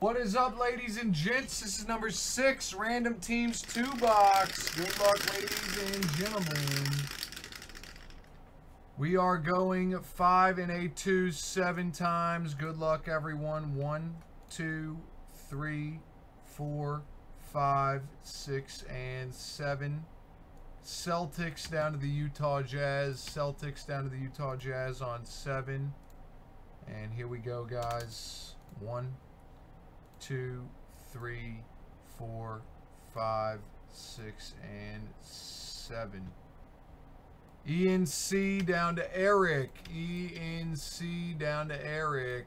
What is up, ladies and gents? This is number six, Random Teams 2 box. Good luck, ladies and gentlemen. We are going five and a two, seven times. Good luck, everyone. One, two, three, four, five, six, and seven. Celtics down to the Utah Jazz. Celtics down to the Utah Jazz on seven. And here we go, guys. One, two, three, four, five, six, and seven. ENC down to Eric. ENC down to Eric.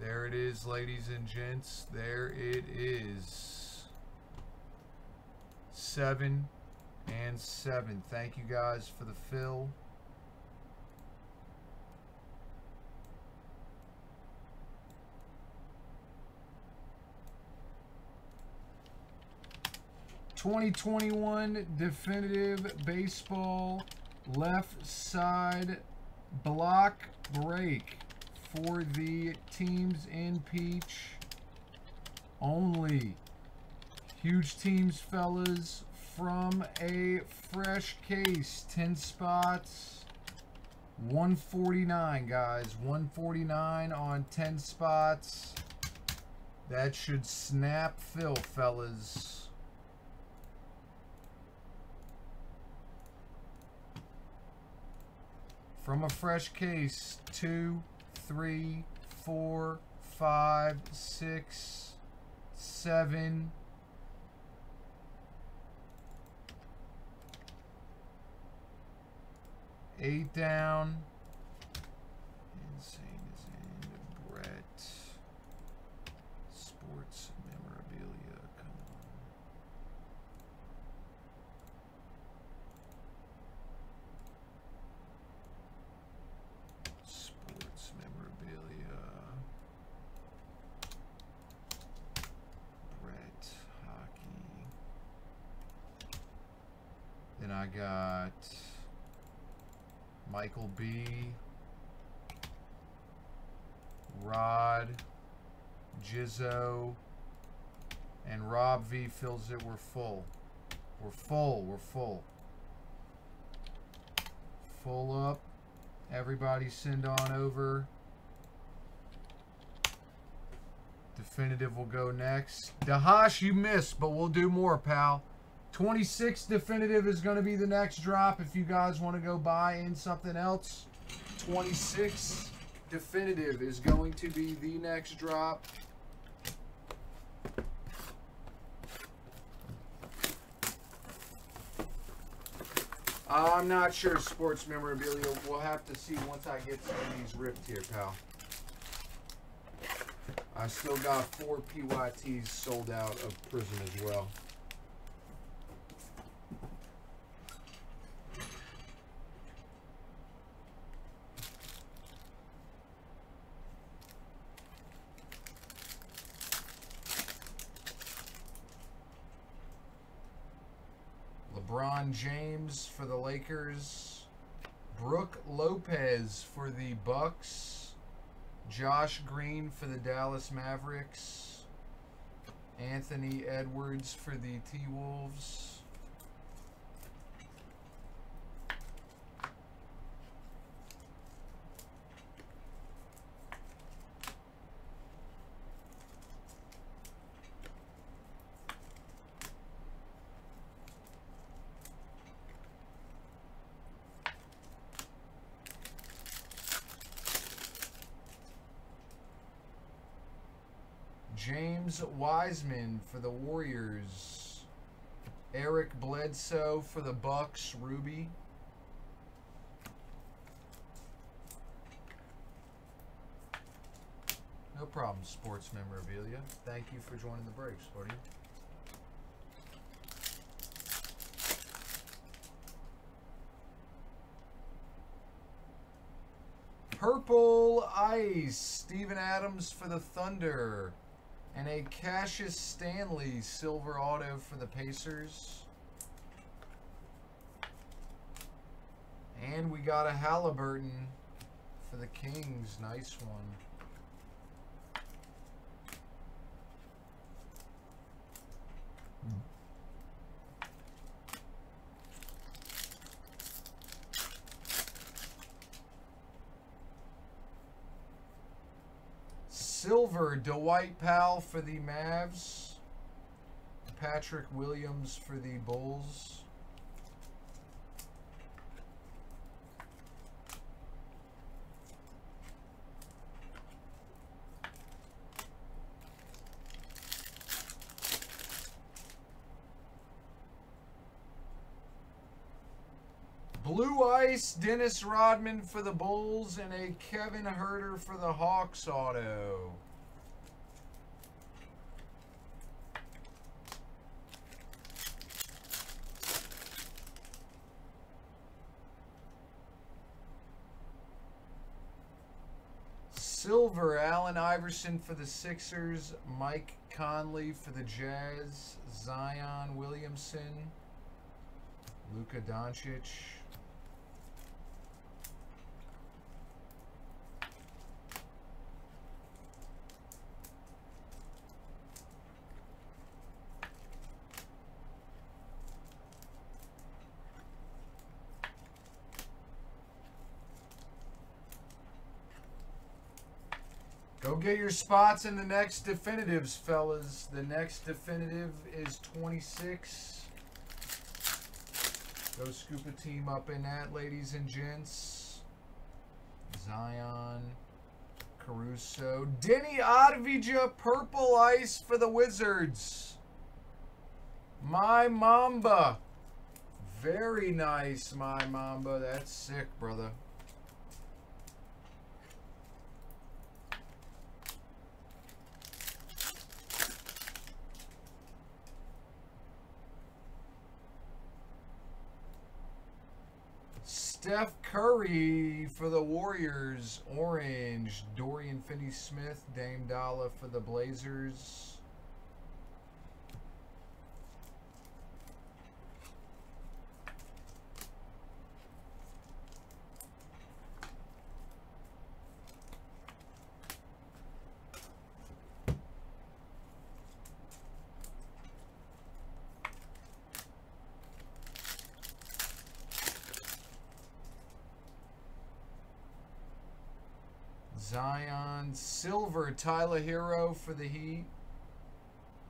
There it is, ladies and gents. There it is. Seven and seven. Thank you guys for the fill. Twenty twenty one definitive baseball left side block break for the teams in peach only. Huge teams, fellas, from a fresh case. 10 spots. 149, guys. 149 on 10 spots. That should snap fill, fellas. From a fresh case, two, three, four, five, six, seven, eight down. Insane is in Brett. Sports memorabilia. Come on. Sports memorabilia. Brett hockey. Then I got Michael B. Rod, Jizzo, and Rob V fills it. We're full. We're full. We're full. Full up. Everybody send on over. Definitive will go next. Dahash, you missed, but we'll do more, pal. 26 definitive is going to be the next drop if you guys want to go buy in something else. 26 definitive is going to be the next drop. I'm not sure sports memorabilia. We'll have to see once I get some of these ripped here, pal. I still got four PYTs sold out of prison as well. For the Lakers. Brook Lopez for the Bucks. Josh Green for the Dallas Mavericks. Anthony Edwards for the T-Wolves. James Wiseman for the Warriors. Eric Bledsoe for the Bucks. Ruby. No problem, sports memorabilia. Thank you for joining the breaks, buddy. Purple Ice. Steven Adams for the Thunder. And a Cassius Stanley silver auto for the Pacers. And we got a Halliburton for the Kings. Nice one. Silver, Dwight Powell for the Mavs. Patrick Williams for the Bulls. Blue Ice, Dennis Rodman for the Bulls, and a Kevin Huerter for the Hawks auto. Silver, Allen Iverson for the Sixers, Mike Conley for the Jazz, Zion Williamson, Luka Doncic. Go get your spots in the next definitives, fellas. The next definitive is 26. Go scoop a team up in that, ladies and gents. Zion, Caruso, Deni Avdija, Purple Ice for the Wizards. My Mamba. Very nice, my Mamba. That's sick, brother. Steph Curry for the Warriors. Orange. Dorian Finney-Smith. Dame Dolla for the Blazers. Zion Silver, Tyler Herro for the Heat.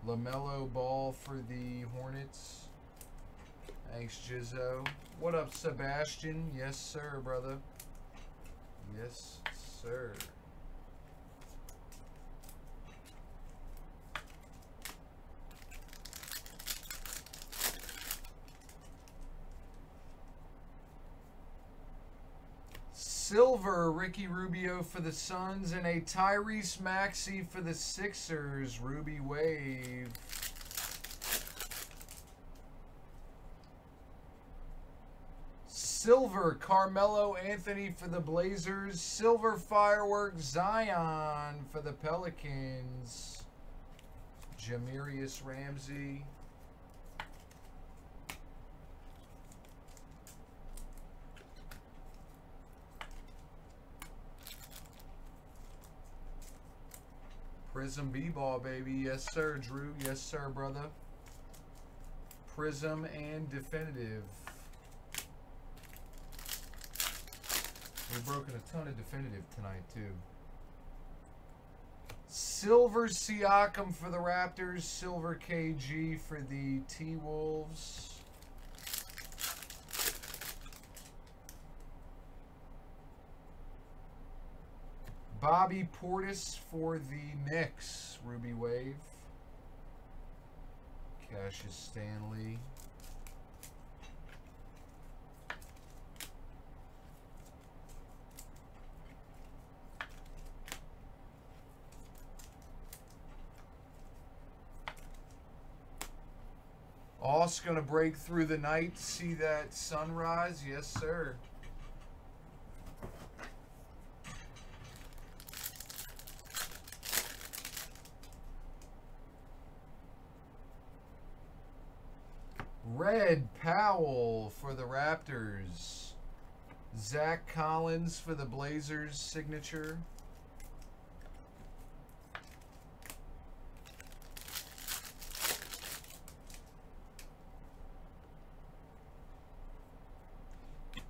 LaMelo Ball for the Hornets. Thanks, Jizzo. What up, Sebastian? Yes, sir, brother. Yes, sir. Silver, Ricky Rubio for the Suns, and a Tyrese Maxey for the Sixers, Ruby Wave. Silver, Carmelo Anthony for the Blazers. Silver Firework, Zion for the Pelicans. Jahmi'us Ramsey. Prizm B-ball, baby. Yes, sir, Drew. Yes, sir, brother. Prizm and definitive. We've broken a ton of definitive tonight, too. Silver Siakam for the Raptors. Silver KG for the T-Wolves. Bobby Portis for the Knicks. Ruby Wave. Cassius Stanley. Oss going to break through the night see that sunrise. Yes, sir. Red Powell for the Raptors. Zach Collins for the Blazers signature.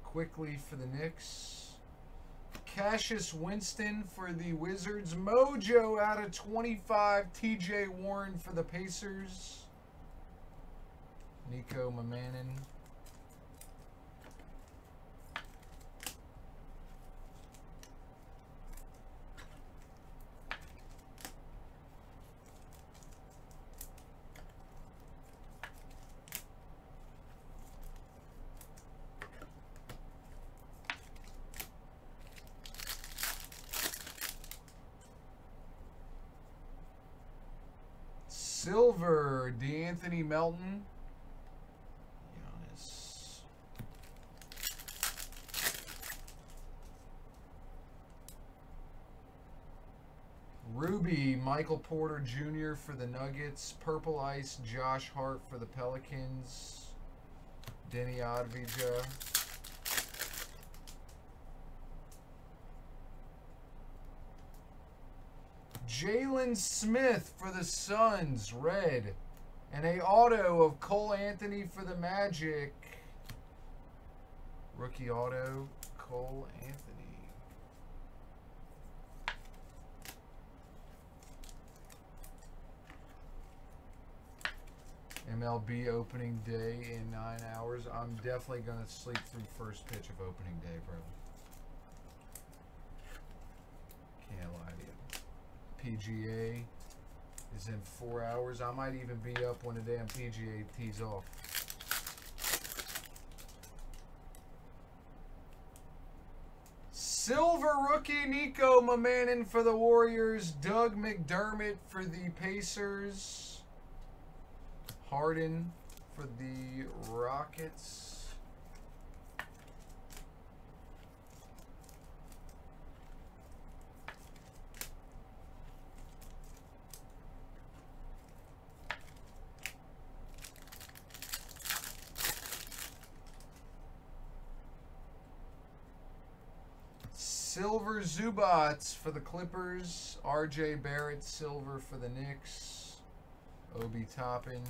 Quickley for the Knicks. Cassius Winston for the Wizards. Mojo out of 25. TJ Warren for the Pacers. Nico Mannion. Silver, DeAnthony Melton. Giannis. Ruby, Michael Porter Jr. for the Nuggets. Purple Ice, Josh Hart for the Pelicans. Deni Avdija. Jalen Smith for the Suns, red. And a auto of Cole Anthony for the Magic. Rookie auto, Cole Anthony. MLB opening day in nine hours. I'm definitely going to sleep through first pitch of opening day, bro. Can't lie to you. PGA is in four hours. I might even be up when the damn PGA tees off. Silver rookie Nico Mannion for the Warriors. Doug McDermott for the Pacers. Harden for the Rockets. Silver Zubac for the Clippers. RJ Barrett silver for the Knicks. Obi Toppin.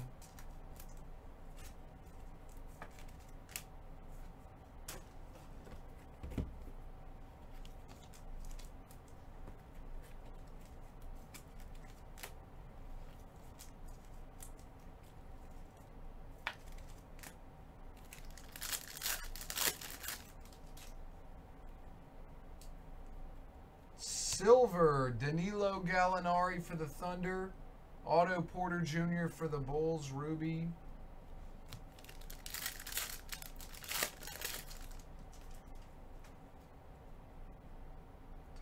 Silver, Danilo Gallinari for the Thunder. Otto Porter Jr. for the Bulls, Ruby.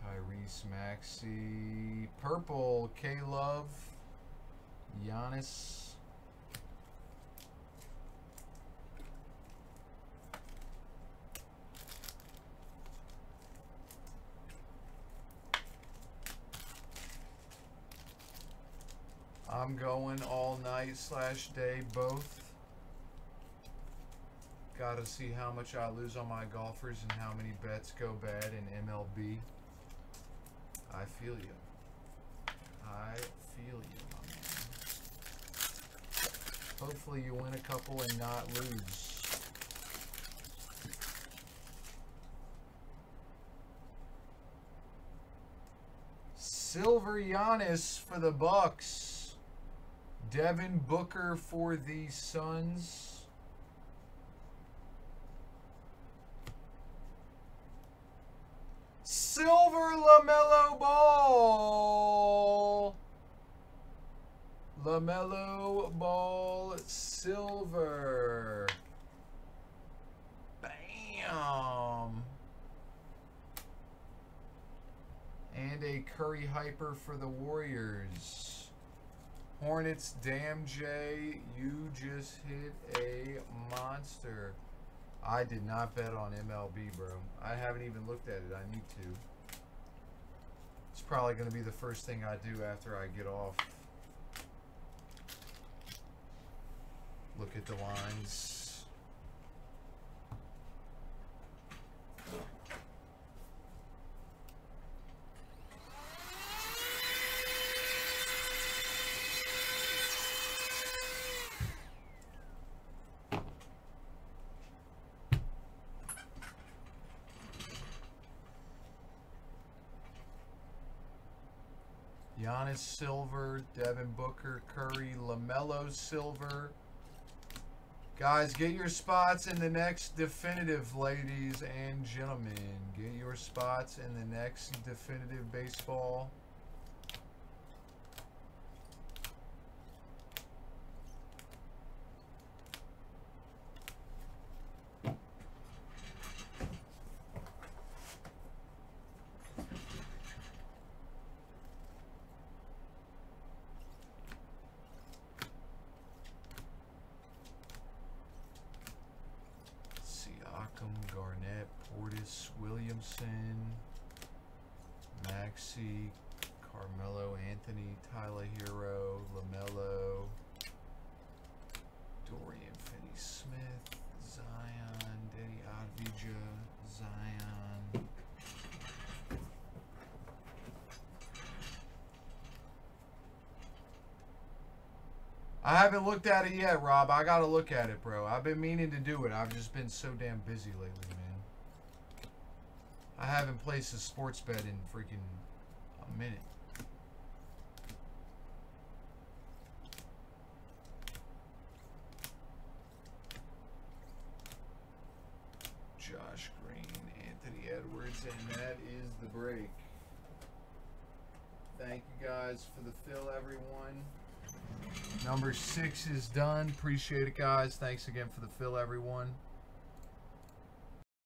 Tyrese Maxey. Purple, K-Love. Giannis. I'm going all night slash day both. Gotta see how much I lose on my golfers and how many bets go bad in MLB. I feel you. I feel you, man. Hopefully you win a couple and not lose. Silver Giannis for the Bucks. Devin Booker for the Suns. Silver LaMelo Ball. LaMelo Ball Silver. Bam. And a Curry Hyper for the Warriors. Hornets, damn Jay, you just hit a monster. I did not bet on MLB, bro. I haven't even looked at it. I need to. It's probably going to be the first thing I do after I get off. Look at the lines. Giannis silver, Devin Booker, Curry, Lamelo silver. Guys, get your spots in the next definitive, ladies and gentlemen. Get your spots in the next definitive baseball. Siakam, Garnett, Portis, Williamson, Maxey, Carmelo, Anthony, Tyler Herro, Lamelo, Dorian Finney-Smith, Zion, Deni Avdija, Zion. I haven't looked at it yet, Rob. I gotta look at it, bro. I've been meaning to do it. I've just been so damn busy lately, man. I haven't placed a sports bet in freaking a minute. Josh Green, Anthony Edwards, and that is the break. Thank you guys for the fill, everyone. Number six is done. Appreciate it, guys. Thanks again for the fill, everyone.